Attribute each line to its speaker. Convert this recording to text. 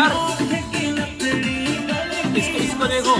Speaker 1: यार। इसको इसको देखो।